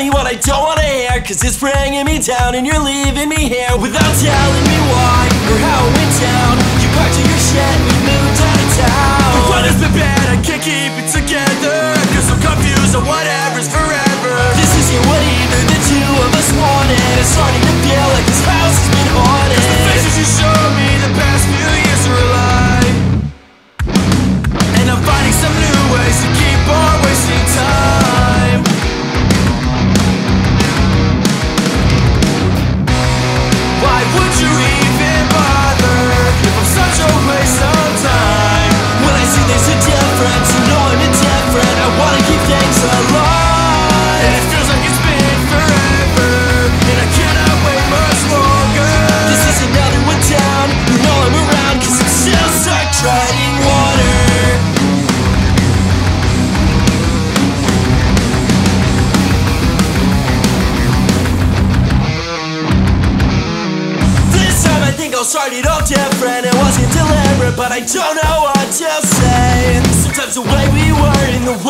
me what I don't wanna hear Cause it's bringing me down and you're leaving me here Without telling me why or how it went down. You packed your shit, and we moved out of town. The run has been all started all different. It wasn't deliberate, but I don't know what to say. Sometimes the way we were in the way